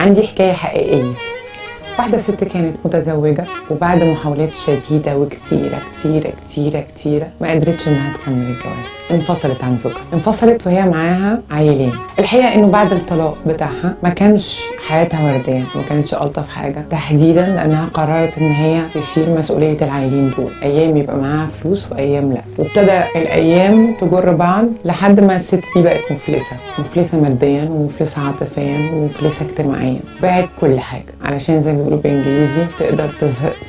عندي حكاية حقيقية. واحدة ست كانت متزوجة وبعد محاولات شديدة وكثيرة كثيرة كثيرة كثيرة ما قدرتش إنها تكمل الجواز. انفصلت عن زوجها. انفصلت وهي معاها عيلين. الحقيقة إنه بعد الطلاق بتاعها ما كانش حياتها وردية ما كانتش ألطف حاجة. تحديدا لأنها قررت إن هي تشيل مسؤولية العيلين دول. أيام يبقى معاها فلوس وأيام لأ. وابتدى الأيام تجر بعض لحد ما الست دي بقت مفلسة. مفلسة ماديا ومفلسة عاطفيا ومفلسة اجتماعيا. باعت كل حاجة. علشان زي ما بيقولوا بالانجليزي تقدر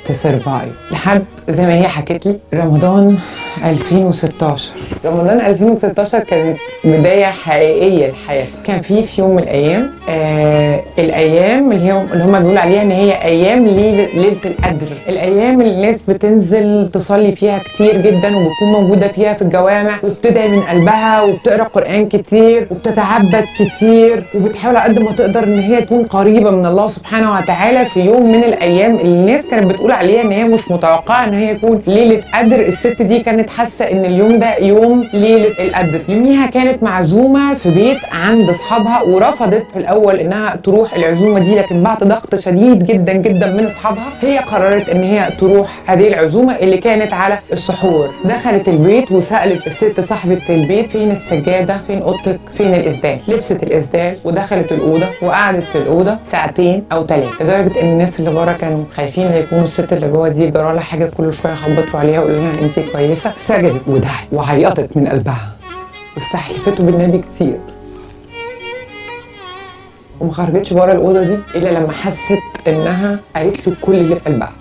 تسرفايف لحد زي ما هي حكت لي رمضان 2016 رمضان 2016 كانت بداية حقيقية للحياة. كان في في يوم من الأيام آه الأيام اللي هي اللي هم بيقولوا عليها إن هي أيام ليلة القدر. الأيام اللي الناس بتنزل تصلي فيها كتير جدا وبتكون موجودة فيها في الجوامع وبتدعي من قلبها وبتقرأ قرآن كتير وبتتعبد كتير وبتحاول على قد ما تقدر إن هي تكون قريبة من الله سبحانه وتعالى. في يوم من الأيام اللي الناس كانت بتقول عليها إن هي مش متوقعة إن هي يكون ليلة قدر. الست دي كانت حاسة إن اليوم ده يوم ليلة القدر يوميها كانت معزومة في بيت عند أصحابها ورفضت في الأول إنها تروح العزومة دي لكن بعد ضغط شديد جدا جدا من أصحابها هي قررت إن هي تروح هذه العزومة اللي كانت على السحور. دخلت البيت وسألت الست صاحبة البيت فين السجادة؟ فين أوضتك؟ فين الإسدال؟ لبست الإسدال ودخلت الأوضة وقعدت في الأوضة ساعتين أو ثلاثة لدرجة إن الناس اللي بره كانوا خايفين لا يكونوا الست اللي جوه دي جرى لها حاجة كل شوية يخبطوا عليها ويقولوا لها انت كويسة؟ سجدت ودعت وعيطت من قلبها. واستحلفته بالنبي كتير. وما خرجتش بره الأوضة دي إلا لما حست إنها قالت له كل اللي في قلبها.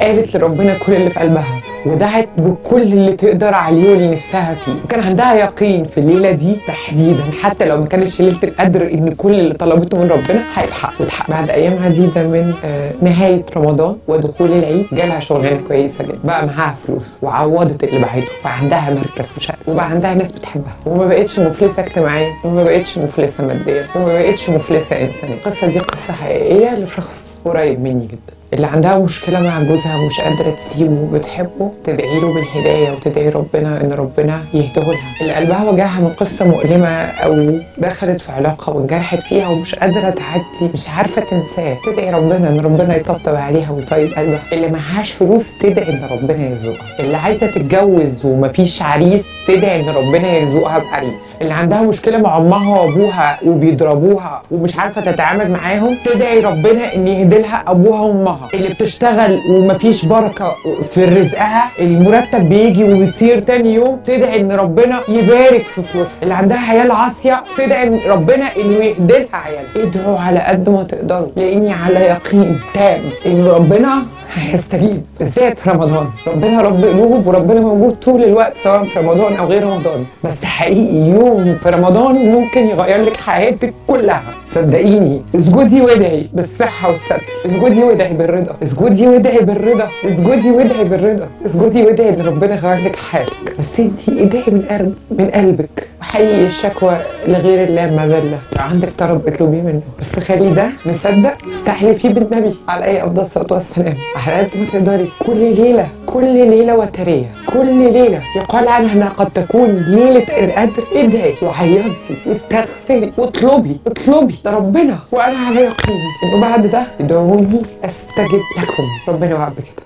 قالت لربنا كل اللي في قلبها. ودعت بكل اللي تقدر عليه واللي نفسها فيه. وكان عندها يقين في الليلة دي تحديدا حتى لو ما كانتش ليلة القدر إن كل اللي طلبته من ربنا هيتحقق. واتحقق بعد أيام عديده من آه نهاية رمضان ودخول العيد. جالها شغلانه كويسه جدا بقى معاها فلوس وعوضت اللي باعته. وعندها مركز وشقة. وبقى عندها ناس بتحبها. وما بقتش مفلسة اجتماعيا. وما بقتش مفلسة ماديا. وما بقتش مفلسة انسانيا القصة دي قصة حقيقية لشخص قريب مني جدا. اللي عندها مشكلة مع جوزها مش قادرة تسيبه وبتحبه تدعي له بالهداية وتدعي ربنا إن ربنا يهديه لها. اللي قلبها وجعها من قصة مؤلمة أو دخلت في علاقة وانجرحت فيها ومش قادرة تعدي مش عارفة تنساه. تدعي ربنا إن ربنا يطبطب عليها ويطيب قلبها. اللي معهاش فلوس تدعي إن ربنا يرزقها. اللي عايزة تتجوز ومفيش عريس تدعي إن ربنا يرزقها بعريس اللي عندها مشكلة مع أمها وأبوها وبيضربوها ومش عارفة تتعامل معاهم تدعي ربنا إن يهدي لها أبوها وأمها. اللي بتشتغل ومفيش بركة في رزقها المرتب بيجي ويطير تاني يوم تدعي إن ربنا يبارك في فلوسها. اللي عندها عيال عاصية تدعي إن ربنا إنه يهدي لها عيال ادعوا على قد ما تقدروا لأني على يقين تام إن ربنا هيستجيب بالذات في رمضان؟ ربنا رب قلوب وربنا موجود طول الوقت سواء في رمضان أو غير رمضان. بس حقيقي يوم في رمضان ممكن يغير لك حياتك كلها. صدقيني. اسجدي وادعي بالصحة والستر اسجدي وادعي بالرضا. اسجدي وادعي بالرضا. اسجدي وادعي بالرضا. اسجدي وادعي إن ربنا يغير لك حياتك. بس أنت ادعي من قلب من قلبك. وحقيقي الشكوى لغير الله مذله لو عندك طلب اطلبيه منه. بس خلي ده مصدق استحلفيه بالنبي عليه أفضل الصلاة والسلام. ما تقدري. كل ليلة كل ليلة وترية كل ليلة. يقال عنها انها قد تكون ليلة القدر. ادعي وعيطي واستغفري واطلبي اطلبي. ده ربنا. وأنا على يقين إنه بعد ده ادعوني أستجب لكم. ربنا يوعد بكده.